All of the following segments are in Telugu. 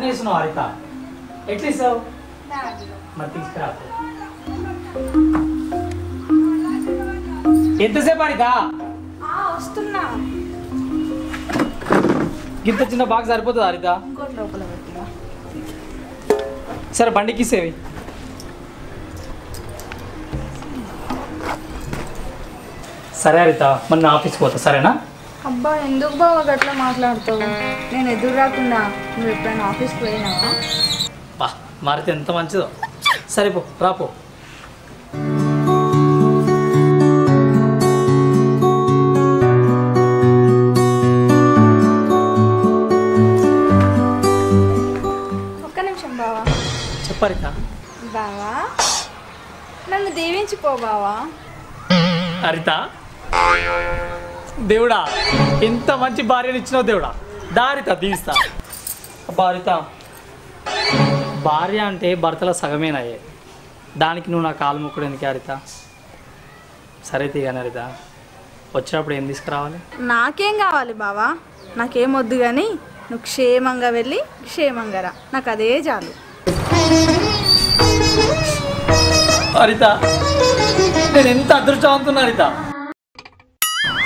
అట్నే ఇస్తున్నావు హరిత ఎట్లా ఇస్తావు మరి తీసుకురా ఎంతసేపు హరిత వస్తున్నా. గింత చిన్న బాక్స్ సరిపోతుంది హరిత సరే బండికి ఇసేవి. సరే హరిత మరి నా ఆఫీస్కి పోతా సరేనా? అబ్బా ఎందుకు బావ గట్లా మాట్లాడతావు? నేను ఎదురు రాకుండా నువ్వు ఎప్పుడైనా ఆఫీస్కి పోయినావా? బా మారితే ఎంత మంచిదో. సరే పో రాపో ఒక్క నిమిషం బావా. నన్ను దీవించిపో బావా. హరిత దేవుడా ఎంత మంచి భార్యను ఇచ్చినావు దేవుడా. దారిత అబ్బా హరిత భార్య అంటే భర్తల సగమేనాయే. దానికి నువ్వు నా కాలు మొక్కుడు ఎందుకు హరిత? సరే తీగాని హరిత వచ్చినప్పుడు ఏం తీసుకురావాలి? నాకేం కావాలి బావా? నాకేం వద్దు కానీ నువ్వు క్షేమంగా వెళ్ళి క్షేమంగా రా. నాకు అదే చాలు. హరిత నేను ఎంత అదృష్టవంతున్నా హరిత?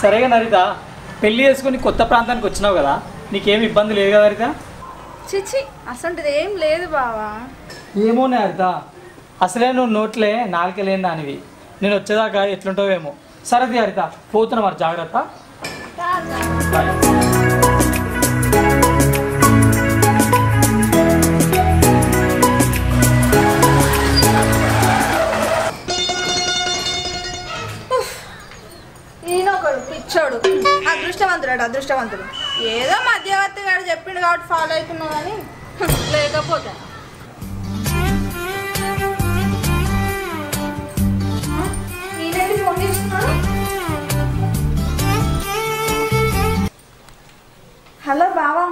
సరేగా హరిత పెళ్ళి చేసుకుని కొత్త ప్రాంతానికి వచ్చినావు కదా నీకేం ఇబ్బంది లేదు కదా హరిత? చిచి అసంటిది ఏం లేదు బావా. ఏమోనే హరిత అసలే నువ్వు నోట్లే నాలుక లేని దానివి. నేను వచ్చేదాకా ఎట్లుంటావేమో. సరేది హరిత పోతున్నా మరి జాగ్రత్త. పిచ్చోడు పిచ్చోడు. అదృష్టవంతుడు అదృష్టవంతుడు. ఏదో మధ్యవర్తి గారు చెప్పిండు కాబట్టి ఫాలో అవుతున్నావు కానీ లేకపోతే. హలో బావా.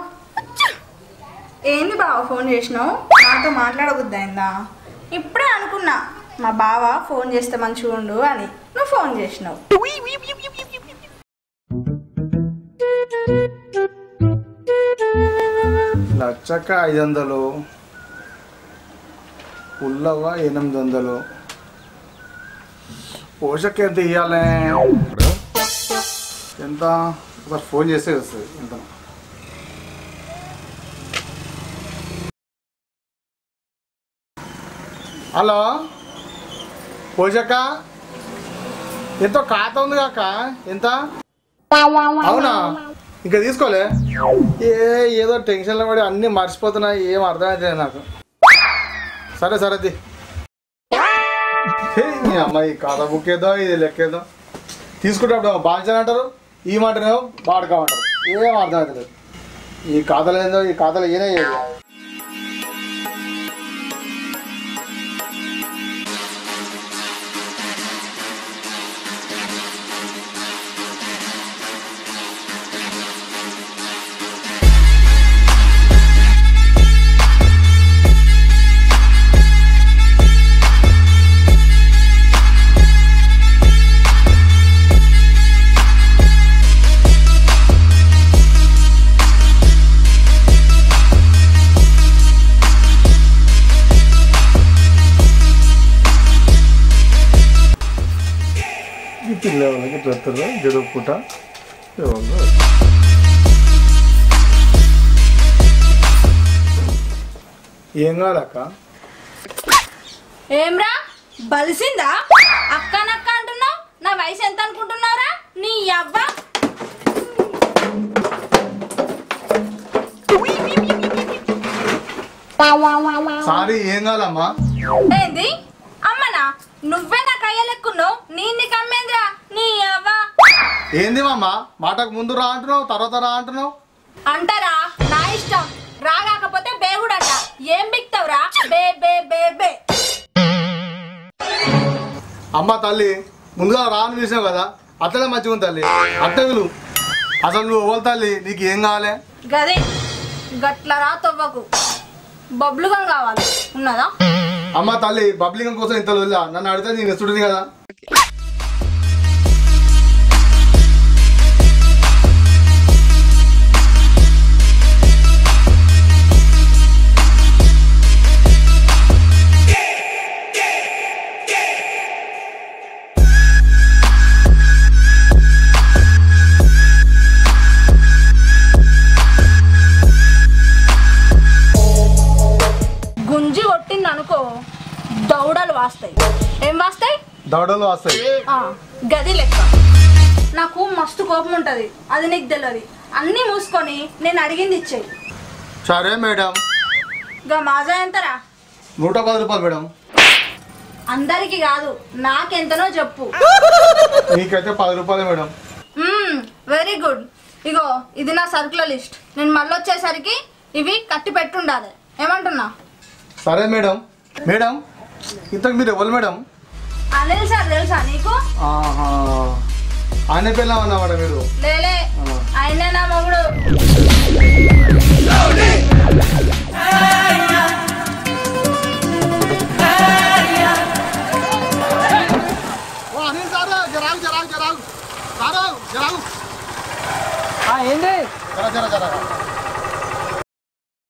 ఏంది బావ ఫోన్ చేసినావు? నాతో మాట్లాడబుద్ది అయిందా ఇప్పుడే అనుకున్నా మా బావ ఫోన్ చేస్తే మంచిగా ఉండు అని. నువ్వు ఫోన్ చేసినావు. లచ్చక్క ఐదు వందలు పుల్లవ ఎనిమిది వందలు పోషక్ ఎంత ఇవ్వాలి ఎంత? ఒకసారి ఫోన్ చేస్తే వస్తుంది ఎంత? హలో? పోషక ఎంతో ఖాతా ఉంది కాక ఎంత? అవునా? ఇంకా తీసుకోలే? ఏ ఏదో టెన్షన్లో పడి అన్నీ మర్చిపోతున్నాయి ఏం అర్థమైతే నాకు. సరే సరే అది మీ అమ్మాయి కథ బుక్ ఏదో ఇది లెక్కేదో. తీసుకుంటప్పుడు బాగా అంటారు ఈ మాటనేమో వాడుకోమంటారు ఏం అర్థమవుతలేదు ఈ కథలు ఏందో ఈ కథలు ఏనే పిల్లలకి చెప్తారు జడుపుకుంట ఏం కావాలక్క ఏమ్రా? బలిసిందా? అక్క నక్క అంటున్నావు? నా వయసు ఎంత అనుకుంటున్నావురా? నీ అవ్వ? సారీ ఏం కావాలమ్మా ఏంది? అమ్మనా నువ్వే నా కయ్యలెక్కున్నావు నీ నీకు అమ్మేంద్రా నీ అవ్వ ఏంది మామ? మాటకు ముందు రా అంటున్నావు తర్వాత రా అంటున్నావు? అంటారా? నా ఇష్టం. రాగాకపోతే బేగుడంట ఏం బిక్తావురా? బే బే బే బే. అమ్మ తల్లి ముందుగా రాని విషయం కదా? అట్లనే మంచిగా ఉంది తల్లి. అట్టగులు అసలు నువ్వు ఎవరు తల్లి? నీకు ఏం కావాలి? గదే. గట్ల రా తవ్వకు. బబ్లుగా కావాలి. ఉన్నదా? అమ్మ తల్లి బబ్లింగ్ కోసం ఇంత నన్ను అడిగితే నేను ఇస్తుంటుంది కదా? ఏం వాస్తాయి? దవడలు వస్తాయి. గది లెక్క. నాకు మస్తు కోపం ఉంటుంది. అది నీకు తెలియదు అన్నీ మూసుకొని నేను అడిగింది ఇచ్చేయి. సరే మేడం. ఇక మాజా ఎంతరా? నూట పది రూపాయలు మేడం. అందరికి కాదు నాకెంతనో చెప్పు. నీకైతే పది రూపాయలు మేడం. Very good. ఇగో ఇది నా సరుకుల లిస్ట్. నేను మళ్ళీ వచ్చేసరికి ఇవి కట్టి పెట్టుండాలి. ఏమంటున్నా సరే మేడం. మేడం ఇంతకు మీరు ఎవరు మేడం? అనిల్ సార్ తెలుసా నీకు? ఆహా. ఆయన పిల్ల అన్నమాట మీరు. లేలే ఆ. ఆయనే నా మొగుడు. ఆ, ఏంది?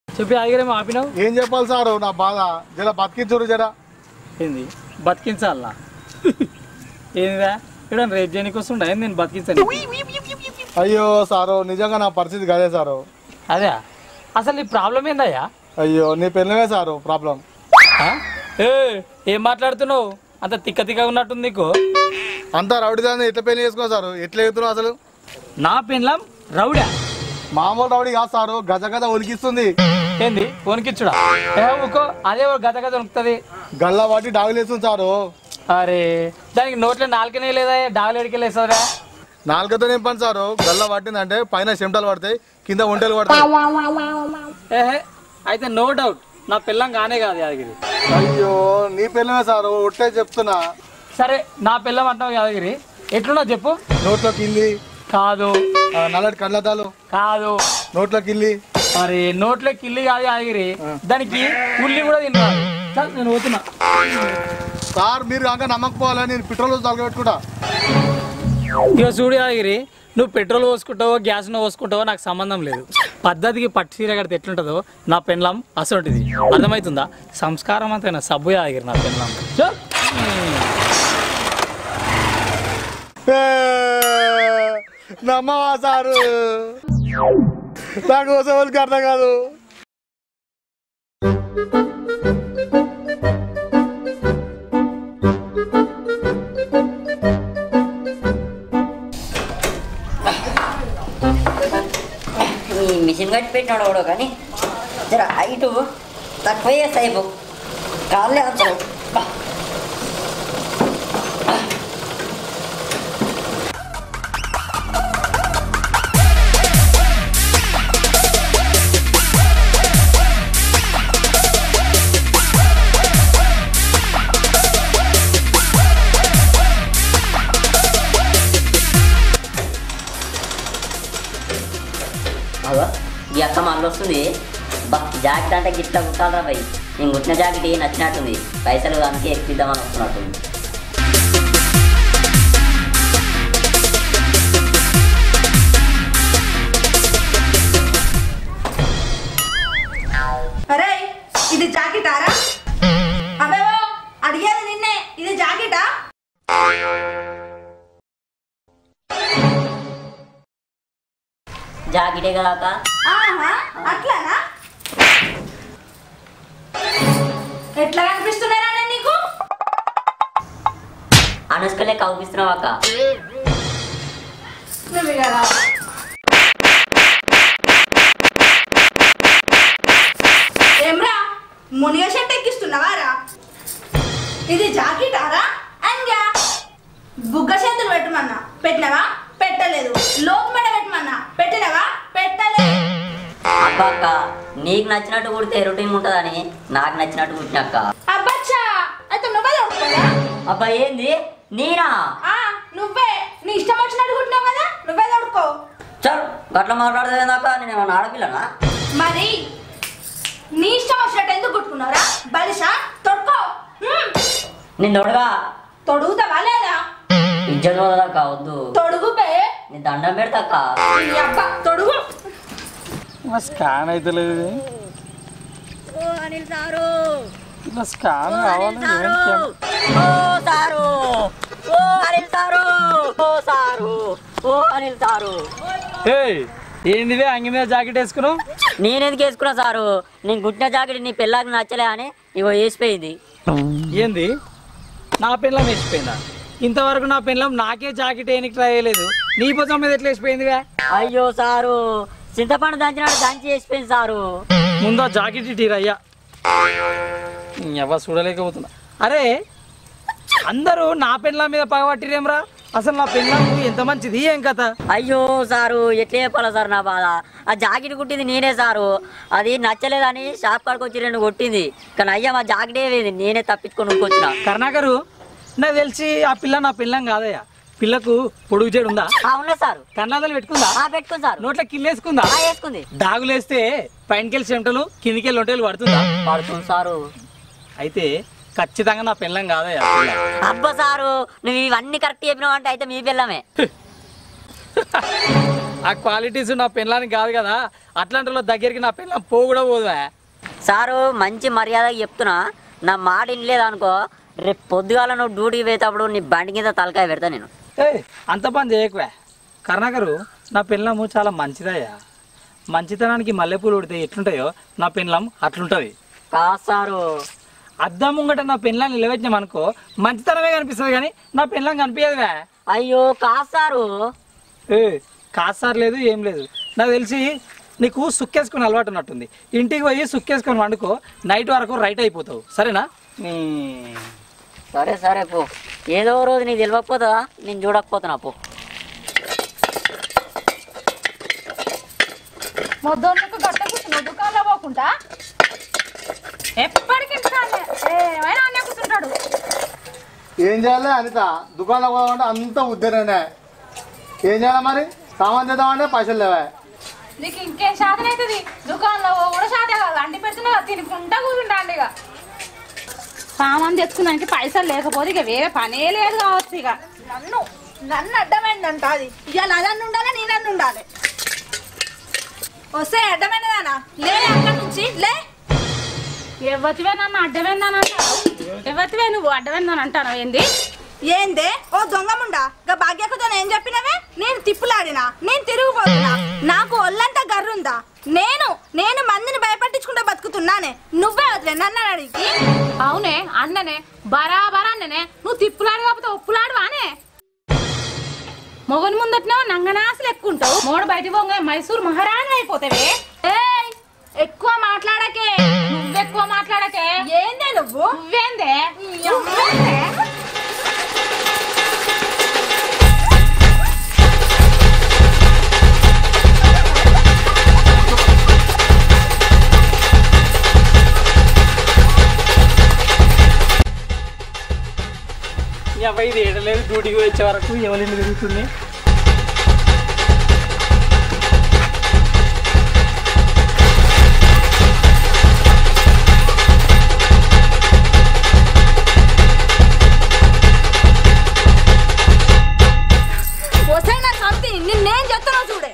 చెప్పి ఆగిరేమో ఆపినావు? ఏం చెప్పాలి సారు నా బాధ. జర బతికించురు జర. ఏంది? బతికించాలా? ఏందిరా? ఇక్కడ రేపు చేయడానికి వస్తుండే? ఏంది నేను బతికించాను? అయ్యో సారు నిజంగా నా పరిస్థితి కదే సారు. అదే? అసలు నీ ప్రాబ్లం ఏందయ్యా? అయ్యో నీ పెళ్ళమే సారు ప్రాబ్లం? ఏ ఏం మాట్లాడుతున్నావు? అంత తిక్క తిక్క ఉన్నట్టుంది నీకు? అంతా రౌడీదాన్ని ఎట్లా పెళ్ళి చేసుకో సారు? ఎట్లా ఎగుతున్నావు అసలు? నా పెన్లం రౌడా? మామూలు రౌడీ కాదు సారు గజ గజ ఒలికిస్తుంది. ఏంది? వణికిచ్చుడా ఏ ఊకో అదే ఓ గత గత వణుకుతుంది గల్ల వాటి డాగులేస్తుంది సారు. అరే దానికి నోట్లో నాలుకనే లేదా? డాగులు ఎడికెళ్ళేస్తుందా నాలుగతో నింపండి సారు. గల్ల పట్టిందంటే పైన చెమటలు పడతాయి కింద ఒంటెలు పడతాయి. అయితే నో డౌట్ నా పిల్లం కానే కాదు యాదగిరి. అయ్యో నీ పెళ్ళమే సారు ఒట్టే చెప్తున్నా. సరే నా పిల్లం అంటావు యాదగిరి. ఎట్లున్నావు చెప్పు? నోట్లో కిల్లి. కాదు. ఆ, నల్లటి కళ్ళద్దాలు కాదు. నోట్లో కిల్లి. మరి నోట్లో కిల్లి కాదు యాదగిరి. దానికి ఉల్లి కూడా తిన్నాను చల్, నేను పోతున్నా సార్ మీరు కాక నమ్మకపోవాలని నేను పెట్రోల్ తలగబెట్టుకుంటా ఇక చూడు యాదగిరి నువ్వు పెట్రోల్ పోసుకుంటావో గ్యాస్ పోసుకుంటావో నాకు సంబంధం లేదు. పద్ధతికి పట్టు చీర కడితే ఎట్లుంటుందో నా పెన్లం అసలుంటిది అర్థమవుతుందా? సంస్కారం అంతేనా? సబ్బు యాదగిరి నా పెన్లం. నమ్మవా సారు? నా కోసం వాళ్ళకి అర్థం కాదు? ఈ పెట్టినాడు కూడా కానీ జర హైటు తక్కువ చేస్తాయి కాళ్ళే అంటారు మళ్ళీ వస్తుంది బా జాకెట్ అంటే గిట్ల కుట్టాలరా భయ్. నేను కుట్టిన జాకెట్ నచ్చినట్టుంది. పైసలు అందుకే ఎక్కిద్దామని వస్తున్నట్టుంది. అరే ఇది జాకెటారా అవేవో అడిగేది నిన్నే. ఇది జాకెటా? జాకెటే కాక అట్లానా? ఎట్లా కనిపిస్తున్నారా నేను నీకు? అనుష్కలే కౌపిస్తున్నావు అక్క ఏమ్రా మునిగ షర్ట్ ఎక్కిస్తున్నావారా ఇది జాకెటారా అంగా బుగ్గ చేతులు పెట్టమన్నా. పెట్టినవా? పెట్టలేదు. మెడ పెట్టమన్నా. పెట్టినవా పెట్టలేదు అక్క అక్క నీకు నచ్చినట్టు కుడితే రొటీన్ ఉంటుందని నాకు నచ్చినట్టు కుట్టినక్క అబ్బచ్చా అయితే నువ్వే అబ్బా ఏంది? నేనా? ఆ నువ్వే. నీ ఇష్టం వచ్చినట్టు కుట్టినావు కదా నువ్వే తోడుకో చల్ గట్ల మాట్లాడదేదాకా నేను ఏమన్నా ఆడపిల్లనా? మరి నీ ఇష్టం వచ్చినట్టు ఎందుకు కుట్టుకున్నావురా? బలిషా తొడుకో నిన్ను తొడుగుతావా లేదా? ఇజ్జత్ వద్దు. తొడుగు బే. నీ దండం తొడుగు. మా స్కాన్ అయితే లేదు ఓ అనిల్ సారు. ఇలా స్కాన్ కావాలి ఓ సారు. ఓ అనిల్ సారు. ఓ సారు. ఓ అనిల్ సారు. ఏయ్ ఏందివే అంగి మీద జాకెట్ వేసుకున్నావు? నేనెందుకు వేసుకున్నా సారు? నేను గుట్టిన జాకెట్ నీ పిల్లకి నచ్చలే అని ఇగో వేసిపోయింది. ఏంది? నా పెళ్ళం వేసిపోయిందా? ఇంతవరకు నా పెళ్ళం నాకే జాకెట్ వేయనికి ట్రై చేయలేదు. నీ భుజం మీద ఎట్లా వేసిపోయిందివే అయ్యో సారు చింతపండు దంచినాడు దంచి వేసిపోయింది సారు. ముందు ఆ జాకెట్ ఇటీరు అయ్యా. ఎవ చూడలేకపోతున్నా. అరే అందరూ నా పెళ్ళం మీద పగబట్టిరేమ్రా అసలు నా పెళ్ళం ఎంత మంచిది? ఏం కథ? అయ్యో సారు ఎట్లా చెప్పాలా సార్ నా బాధ? ఆ జాకెట్ కుట్టింది నేనే సారు. అది నచ్చలేదని షాప్ కాడికి వచ్చి రెండు కొట్టింది. కానీ అయ్యా మా జాకెట్ ఏది నేనే తప్పించుకొని ఇంకొచ్చిన కరుణాకరు నాకు తెలిసి ఆ పిల్ల నా పిల్లం కాదయ్యా. పిల్లకు పొడుగు జేడు ఉందా? అవునా సారు. కన్నాదలు పెట్టుకుందా? ఆ పెట్టుకుని సారు. నోట్ల కిల్లేసుకుందా ఆ వేసుకుంది. దాగులేస్తే పైనకెళ్ళి చెమటలు కిందికెళ్ళి ఒంటలు పడుతుందా? పడుతుంది సారు. అయితే ఖచ్చితంగా నా పెళ్ళం కాదయ్యా పిల్ల. అబ్బా సారు నువ్వు ఇవన్నీ కరెక్ట్ చెప్పినావు అంటే అయితే మీ పిల్లమే. ఆ క్వాలిటీస్ నా పెళ్ళానికి కాదు కదా అట్లాంటి దగ్గరికి నా పెళ్ళం పో కూడా పోదువా సారు మంచి మర్యాద చెప్తున్నా. నా మాట వినలేదనుకో రేపు పొద్దుగాల నువ్వు డ్యూటీకి పోయేటప్పుడు నీ బండి కింద తలకాయ పెడతా నేను. ఏయ్ అంత పని చేయకువే. కరుణాకరు నా పెళ్ళము చాలా మంచిదయ్యా. మంచితనానికి మల్లెపూలు ఉడితే ఎట్లుంటాయో నా పెళ్ళం అట్లుంటది. కాదు సారు. అద్దం ముంగట నా పెళ్ళాన్ని నిలబెట్టినాం అనుకో మంచితనమే కనిపిస్తుంది కానీ నా పెళ్ళం కనిపించదువే అయ్యో కాదు సారు. ఏ కాదు సార్ లేదు ఏం లేదు. నాకు తెలిసి నీకు సుక్కేసుకుని అలవాటు ఉన్నట్టుంది. ఇంటికి పోయి సుక్కేసుకొని వండుకో నైట్ వరకు రైట్ అయిపోతావు. సరేనా? నీ- సరే సరే పో. ఏదో రోజు నీకు తెలియకపోతుందా నేను చూడకపోతున్నా పో. గట్ట దుకాణంలో పోకుండా ఎప్పటికీ ఇంటికాడనే. ఏమైనా అన్నీ కూర్చుంటాడు. ఏం చేయాలి అనిత? దుకాణంలో పోదామంటే అంత ఉద్దరనే ఏం చేయాలి మరి? సామాన్ తెద్దామంటే పైసలు లేవా. నీకు ఇంకేం శాతం అవుతుంది దుకాణంలో కూడా శాతం కాదు. అంటి పెడుతున్నా తినుకుంటా సామాన్ తెచ్చుకున్నానికి పైసలు లేకపోతే ఇక వేరే పనే లేదు కావచ్చు ఇక. నన్ను నన్ను అడ్డమైందంట అది. ఇవాళ అదన్ను ఉండాలి నేనన్ను ఉండాలి? వస్తే అడ్డమైనదానా లే అక్కడి నుంచి లే. ఎవతివే నన్ను అడ్డమైందని అంటావు? ఎవతివే నువ్వు అడ్డమైందని అంటాను ఏంది? ఏందే? ఓ దొంగముండా? గా భాగ్యకతో ఏం చెప్పినవే? నేను తిప్పులాడినా? నేను తిరిగిపోతున్నా నాకు ఒళ్ళంతా గర్రుందా? నేను నేను మందిని భయపట్టించుకుంటా బతుకుతున్నానే? నువ్వే వదిలే నన్ను అడిగి. అవునే అన్ననే. బరాబర్ అన్ననే. నువ్వు తిప్పులాడు కాకపోతే ఒప్పులాడు వానే మొగని ముందట్నే నంగనాసులు ఎక్కుంటావు. మోడు బయట పోగా మైసూర్ మహారాణి అయిపోతావే. ఎక్కువ మాట్లాడకే. నువ్వెక్కువ మాట్లాడకే. ఏందే నువ్వు? నువ్వేందే? నువ్వేందే? అబ్బాయి ఇది ఏడలేదు డ్యూటీకి వచ్చే వరకు ఎవరిని తిరుగుతుంది నిన్నేం చెప్తానో చూడే?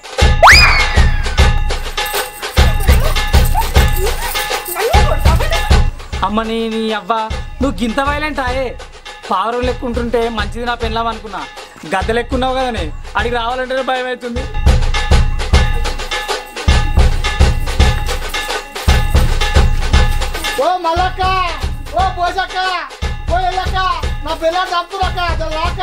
అమ్మ నీ నీ అవ్వ నువ్వు గింత వైలెంట్ ఆయే పావురం లెక్కుంటుంటే మంచిది నా పెళ్ళాం అనుకున్నా. గద్ద లెక్కున్నావు కదనే అడిగి రావాలంటేనే భయం అవుతుంది. ఓ మల్లక్క ఓ పోసక్క ఓ ఎల్లక్క నా పిల్ల తప్పులక్క లాక్క రాక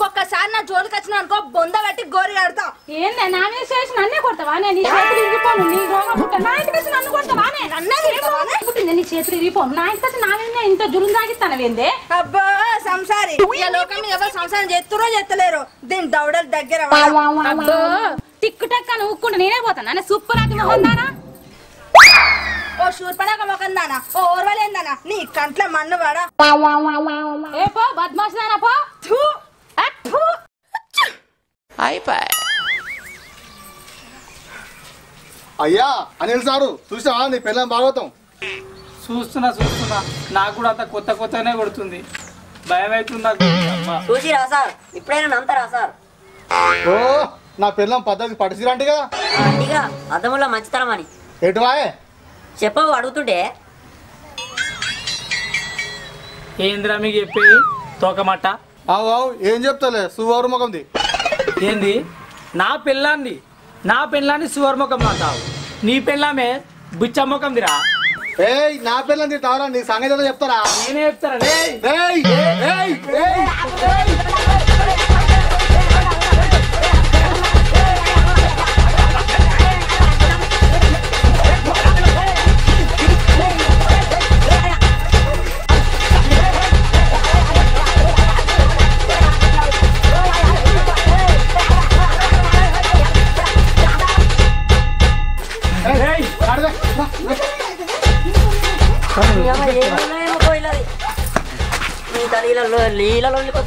ఇంకొకసారి నా జోలికి వచ్చిన అనుకో బొంద పెట్టి గోరి కడతా. ఏందే నా మీద చేసి నన్నే కొడతావా? నేను నీ చేతులు ఇరిగిపోను నీ రోగం పుట్ట. నా ఇంటికి వచ్చి నన్ను కొడతావానే నన్నే తిడతావానే? పుట్టింది నీ చేతులు ఇరిగిపోను నా ఇంటికి వచ్చి నా మీద ఇంత జులుం తాగిస్తానవేందే అబ్బా సంసారి. ఈ లోకం మీద ఎవరు సంసారం చేస్తురో చేస్తలేరు దీని దౌడలు దగ్గర అబ్బో. టిక్కు టక్ అని నేనే పోతాను? అనే సూపర్ అది మొహం దానా? ఓ శూర్పణక మొకందానా ఓ ఓర్వలేందానా నీ కంట్ల మన్ను పడా ఏ పో బద్మాష్ దానా పో. థూ. అయ్యా అనిల్ సారు చూసావా నీ పిల్లల భాగవతం? చూస్తున్నా చూస్తున్నా. నాకు కూడా అంత కొత్త కొత్తనే కొడుతుంది. భయం అవుతుంది నాకు అమ్మా. చూసిరా సార్ ఇప్పుడైనా నమ్ముతారా సార్? ఓ నా పిల్లం పద్ధతి పడిసిరంటే కదా అంటిగా అర్థములో మంచితనం అని. ఎటువాయే చెప్పవు అడుగుతుంటే? ఏందిరా మీకు చెప్పేది? తోకమట్ట? అవు అవు ఏం చెప్తాలే సువారు ముఖంది. ఏంది? నా పిల్లాన్ని నా పిల్లాన్ని సువర్ముఖం అంటావు. నీ పిల్లమే బుచ్చమ్మకం దిరా. ఏయ్ నా పిల్లని తింటావరా నీ సంగతి చెప్తారా? నేనే చెప్తారా?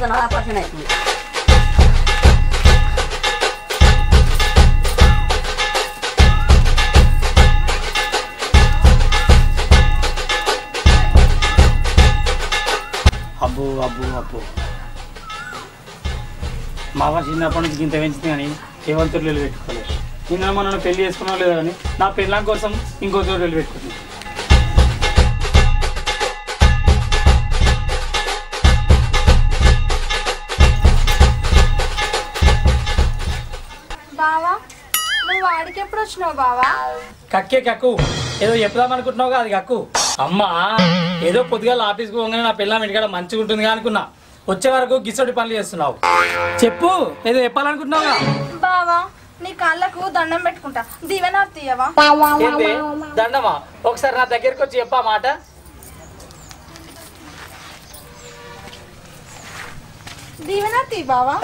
లీలలో వెళ్ళిపోతా నా అవుతుంది అబ్బో అబ్బో అబ్బో మావ చిన్నప్పటి నుంచి ఇంత పెంచింది కానీ ఏవంతులు పెట్టుకోలేదు నిన్న మనం పెళ్ళి చేసుకున్నాం లేదా కానీ నా పెళ్ళాం కోసం ఇంకో చోటు పెట్టుకుంది వచ్చినావు బావా? కక్కే కక్కు. ఏదో చెప్దాం అనుకుంటున్నావు అది కక్కు. అమ్మా ఏదో పొద్దుగా ఆఫీస్కి పోగానే నా పిల్లం ఇంటికాడ మంచిగా ఉంటుంది అనుకున్నా. వచ్చే వరకు గిసొడి పనులు చేస్తున్నావు. చెప్పు ఏదో చెప్పాలనుకుంటున్నావుగా? బావా నీ కాళ్ళకు దండం పెట్టుకుంటా. దీవెన తీయవా? దండమా? ఒకసారి నా దగ్గరికి వచ్చి చెప్పా మాట. దీవెన తీ బావా.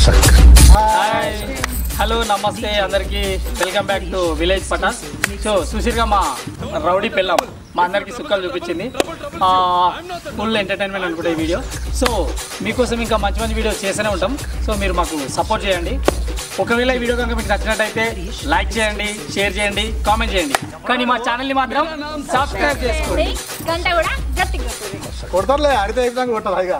Cycle. హాయ్ హలో నమస్తే. అందరికి welcome back to village Patas so సుశీర్గా మా రౌడీ పిల్లం మా అందరికి సుక్కలు చూపించింది. ఫుల్ ఎంటర్టైన్మెంట్ అనుకుంటే ఈ వీడియో. సో మీకోసం ఇంకా మంచి మంచి వీడియోస్ చేస్తూనే ఉంటాం. సో మీరు మాకు సపోర్ట్ చేయండి. ఒకవేళ ఈ వీడియో కనుక మీకు నచ్చినట్టయితే లైక్ చేయండి షేర్ చేయండి కామెంట్ చేయండి. కానీ మా ఛానల్ని మాత్రం సబ్స్క్రైబ్ చేసుకోండి. గంట కూడా గట్టిగా. కొడతారులే అడితే ఇక